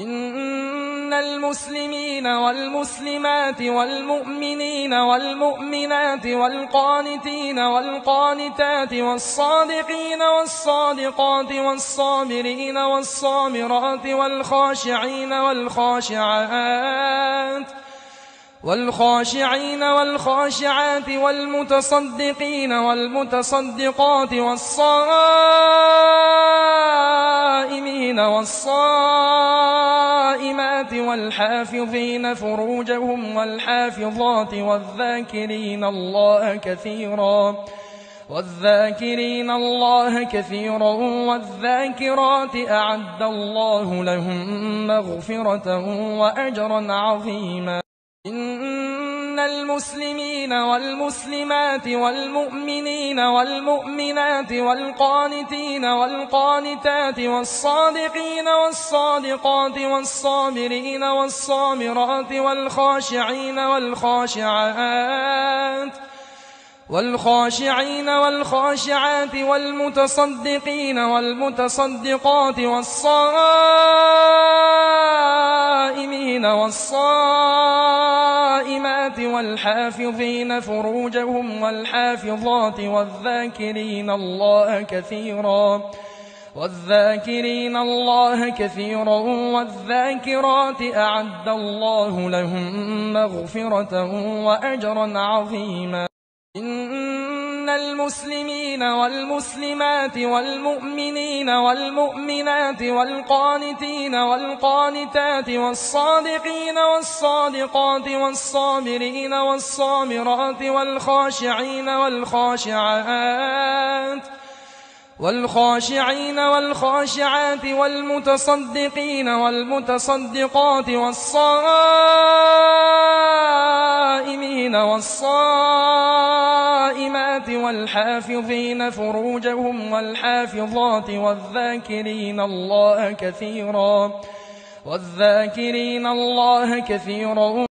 إن المسلمين والمسلمات والمؤمنين والمؤمنات والقانتين والقانتات والصادقين والصادقات والصابرين والصابرات والخاشعين والخاشعات والخاشعين والخاشعات والمتصدقين والمتصدقات والصائمين والصائمات والحافظين فروجهم والحافظات والذاكرين الله كثيرا والذاكرين الله كثيرا والذاكرات أعد الله لهم مغفرة وأجرا عظيما. إن المسلمين والمسلمات والمؤمنين والمؤمنات والقانتين والقانتات والصادقين والصادقات والصابرين والصابرات والخاشعين والخاشعات والخاشعين والخاشعات والمتصدقين والمتصدقات والصائمين والصائمات والحافظين فروجهم والحافظات والذاكرين الله كثيرا والذاكرين الله كثيرا والذاكرات أعد الله لهم مغفرة وأجرا عظيما إن المسلمين والمسلمات والمؤمنين والمؤمنات والقانتين والقانتات والصادقين والصادقات والصابرين والصابرات والخاشعين والخاشعات والخاشعين والخاشعات والمتصدقين والمتصدقات والصائمين والصائمات والحافظين فروجهم والحافظات والذاكرين الله كثيرا والذاكرين الله كثيرا